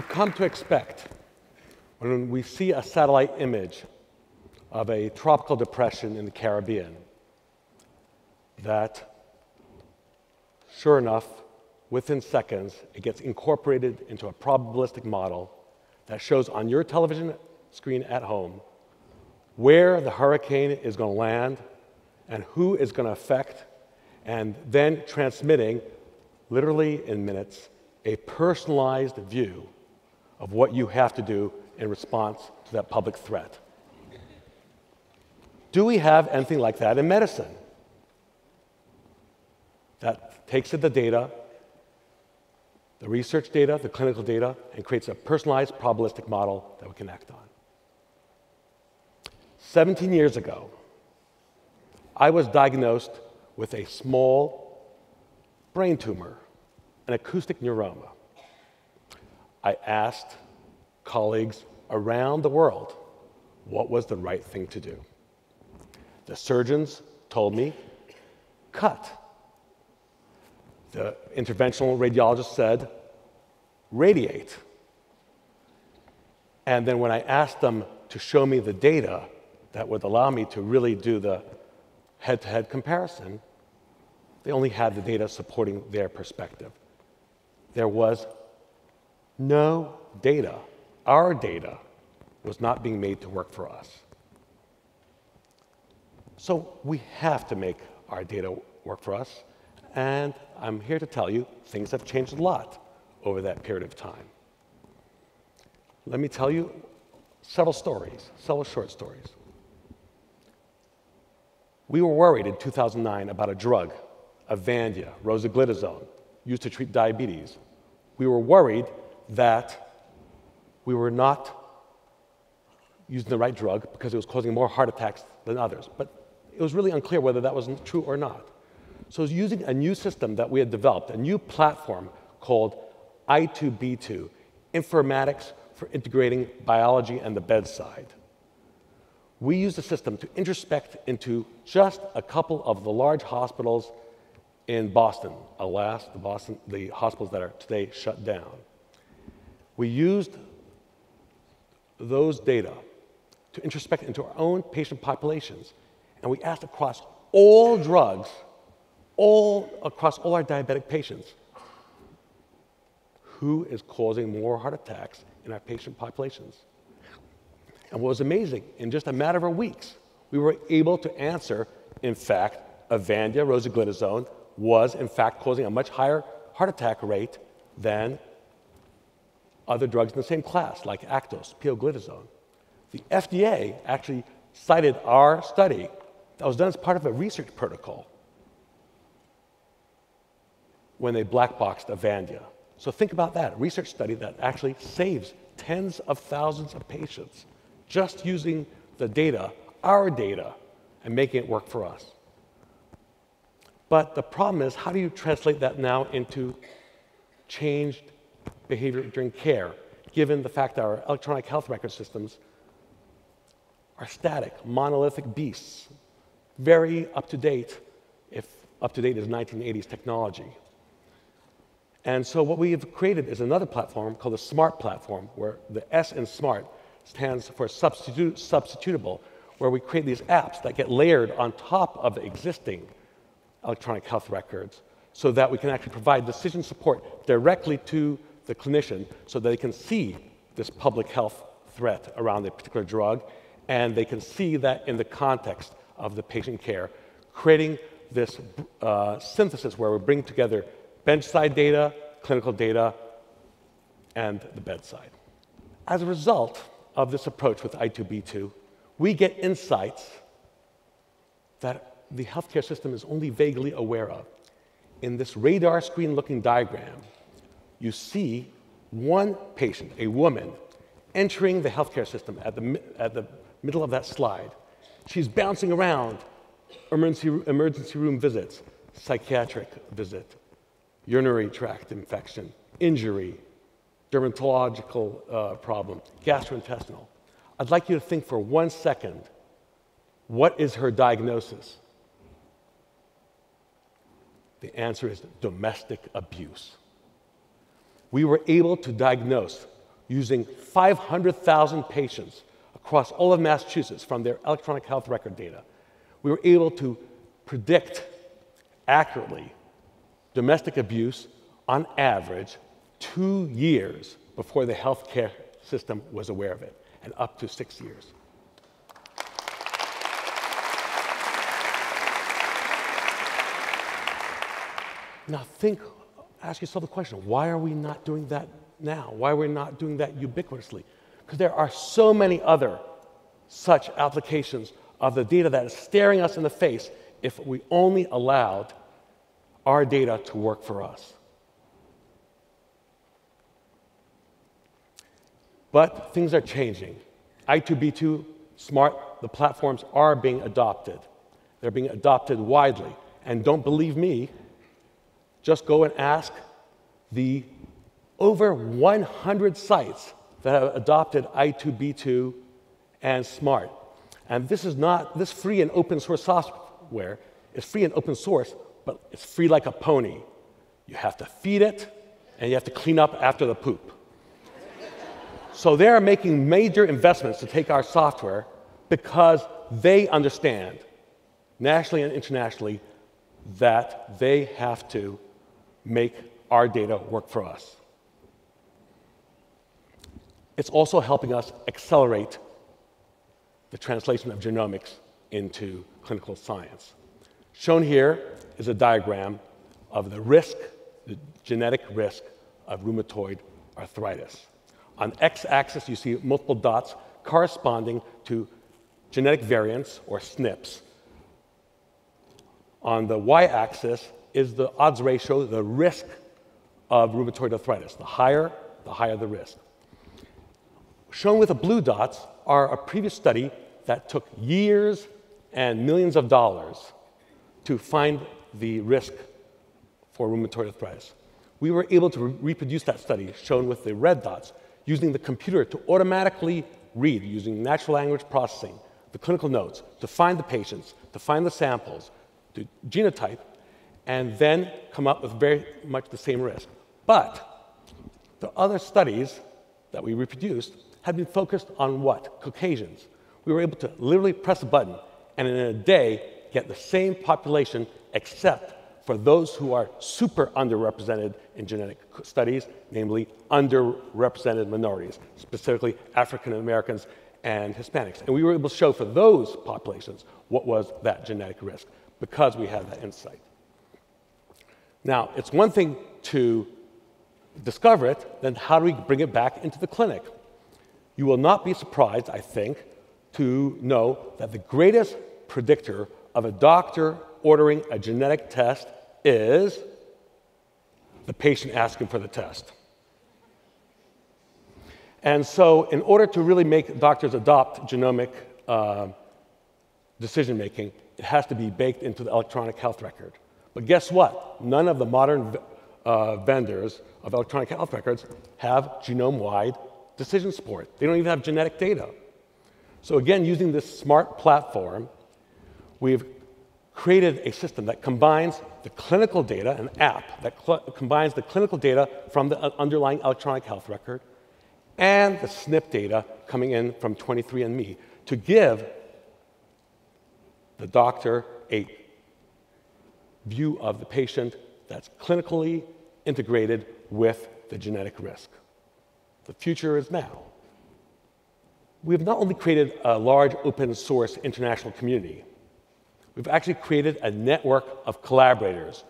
come to expect when we see a satellite image of a tropical depression in the Caribbean that, sure enough, within seconds, it gets incorporated into a probabilistic model that shows on your television screen at home where the hurricane is going to land and who is going to affect, and then transmitting, literally in minutes, a personalized view of what you have to do in response to that public threat. Do we have anything like that in medicine? That takes in the data, the research data, the clinical data, and creates a personalized probabilistic model that we can act on. 17 years ago, I was diagnosed with a small brain tumor, an acoustic neuroma. I asked colleagues around the world what was the right thing to do. The surgeons told me, cut. The interventional radiologist said, radiate. And then when I asked them to show me the data that would allow me to really do the head to head comparison, they only had the data supporting their perspective. There was no data. Our data was not being made to work for us. So we have to make our data work for us. And I'm here to tell you things have changed a lot over that period of time. Let me tell you several stories, several short stories. We were worried in 2009 about a drug, Avandia, rosiglitazone, used to treat diabetes. We were worried that we were not using the right drug because it was causing more heart attacks than others. But it was really unclear whether that was true or not. So it was using a new system that we had developed, a new platform called I2B2, Informatics for Integrating Biology and the Bedside we used the system to introspect into just a couple of the large hospitals in Boston, alas, the, Boston, the hospitals that are today shut down. We used those data to introspect into our own patient populations, and we asked across all drugs, all across all our diabetic patients, who is causing more heart attacks in our patient populations? And what was amazing, in just a matter of weeks, we were able to answer, in fact, Avandia, rosiglitazone, was in fact causing a much higher heart attack rate than other drugs in the same class, like Actos, pioglitazone. The FDA actually cited our study that was done as part of a research protocol when they black boxed Avandia. So think about that, a research study that actually saves tens of thousands of patients just using the data, our data, and making it work for us. But the problem is, how do you translate that now into changed behavior during care, given the fact that our electronic health record systems are static, monolithic beasts, very up to date, if up to date is 1980s technology. And so, what we have created is another platform called the SMART platform, where the S in SMART stands for substitute, substitutable, where we create these apps that get layered on top of the existing electronic health records so that we can actually provide decision support directly to the clinician so they can see this public health threat around a particular drug and they can see that in the context of the patient care, creating this uh, synthesis where we bring together bedside data, clinical data, and the bedside. As a result, of this approach with I2B2, we get insights that the healthcare system is only vaguely aware of. In this radar screen looking diagram, you see one patient, a woman, entering the healthcare system at the, at the middle of that slide. She's bouncing around emergency, emergency room visits, psychiatric visit, urinary tract infection, injury, dermatological uh, problem, gastrointestinal. I'd like you to think for one second what is her diagnosis? The answer is domestic abuse. We were able to diagnose using 500,000 patients across all of Massachusetts from their electronic health record data, we were able to predict accurately domestic abuse on average two years before the healthcare system was aware of it, and up to six years. Now think, ask yourself the question, why are we not doing that now? Why are we not doing that ubiquitously? Because there are so many other such applications of the data that is staring us in the face if we only allowed our data to work for us. But things are changing. I2B2, smart, the platforms are being adopted. They're being adopted widely. And don't believe me, just go and ask the over 100 sites that have adopted I2B2 and Smart. And this is not, this free and open source software is free and open source, but it's free like a pony. You have to feed it, and you have to clean up after the poop. so they are making major investments to take our software because they understand, nationally and internationally, that they have to make our data work for us. It's also helping us accelerate the translation of genomics into clinical science. Shown here is a diagram of the risk, the genetic risk of rheumatoid arthritis. On x-axis, you see multiple dots corresponding to genetic variants, or SNPs. On the y-axis is the odds ratio, the risk of rheumatoid arthritis. The higher, the higher the risk. Shown with the blue dots are a previous study that took years and millions of dollars to find the risk for rheumatoid arthritis. We were able to re reproduce that study, shown with the red dots, using the computer to automatically read, using natural language processing, the clinical notes, to find the patients, to find the samples, to genotype, and then come up with very much the same risk. But the other studies that we reproduced had been focused on what? Caucasians. We were able to literally press a button and in a day get the same population except for those who are super underrepresented in genetic studies, namely underrepresented minorities, specifically African Americans and Hispanics. And we were able to show for those populations what was that genetic risk because we had that insight. Now, it's one thing to discover it, then how do we bring it back into the clinic? You will not be surprised, I think, to know that the greatest predictor of a doctor ordering a genetic test is the patient asking for the test. And so, in order to really make doctors adopt genomic uh, decision making, it has to be baked into the electronic health record. But guess what? None of the modern uh, vendors of electronic health records have genome wide decision support. They don't even have genetic data. So, again, using this smart platform, we've created a system that combines the clinical data, an app that combines the clinical data from the uh, underlying electronic health record and the SNP data coming in from 23andMe to give the doctor a view of the patient that's clinically integrated with the genetic risk. The future is now. We've not only created a large open source international community, We've actually created a network of collaborators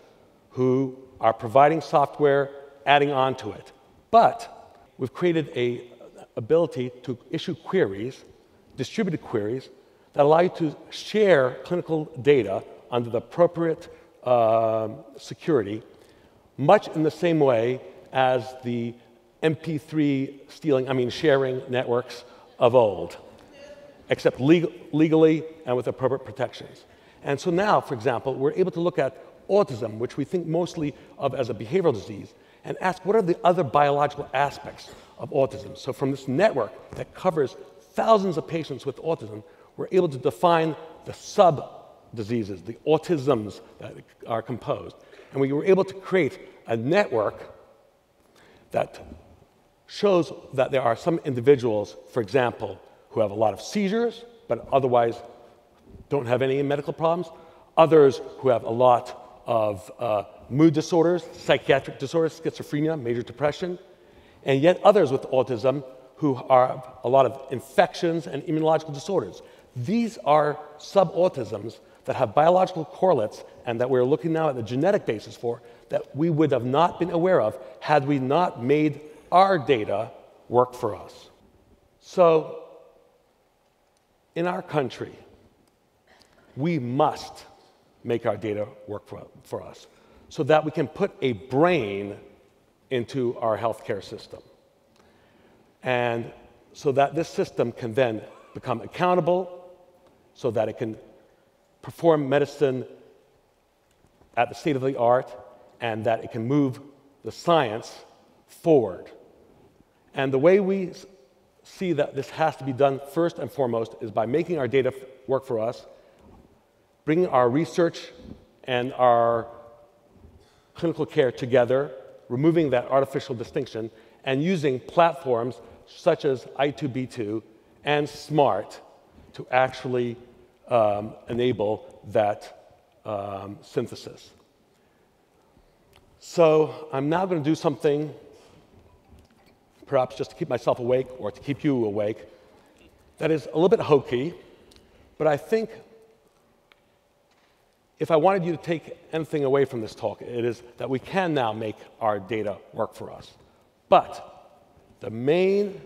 who are providing software, adding on to it. But we've created a ability to issue queries, distributed queries, that allow you to share clinical data under the appropriate uh, security, much in the same way as the MP3 stealing, I mean sharing networks of old, except legal, legally and with appropriate protections. And so now, for example, we're able to look at autism, which we think mostly of as a behavioral disease, and ask what are the other biological aspects of autism. So from this network that covers thousands of patients with autism, we're able to define the sub diseases, the autisms that are composed. And we were able to create a network that shows that there are some individuals, for example, who have a lot of seizures, but otherwise don't have any medical problems, others who have a lot of uh, mood disorders, psychiatric disorders, schizophrenia, major depression, and yet others with autism who have a lot of infections and immunological disorders. These are subautisms that have biological correlates and that we're looking now at the genetic basis for that we would have not been aware of had we not made our data work for us. So, in our country, we must make our data work for, for us so that we can put a brain into our healthcare system. And so that this system can then become accountable, so that it can perform medicine at the state of the art, and that it can move the science forward. And the way we see that this has to be done first and foremost is by making our data work for us, bringing our research and our clinical care together, removing that artificial distinction, and using platforms such as I2B2 and SMART to actually um, enable that um, synthesis. So I'm now going to do something perhaps just to keep myself awake or to keep you awake, that is a little bit hokey, but I think if I wanted you to take anything away from this talk, it is that we can now make our data work for us. But the main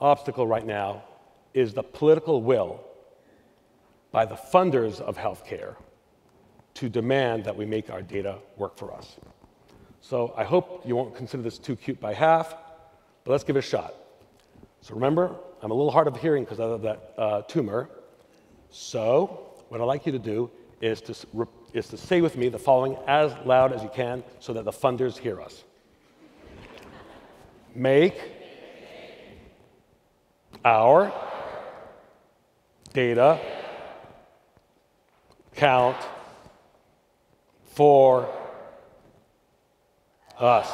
obstacle right now is the political will by the funders of healthcare to demand that we make our data work for us. So I hope you won't consider this too cute by half, but let's give it a shot. So remember, I'm a little hard of hearing because of that uh, tumor. So what I'd like you to do is to, is to say with me the following as loud as you can so that the funders hear us. Make our data count for us.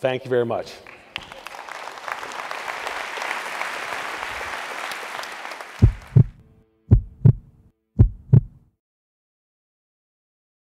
Thank you very much.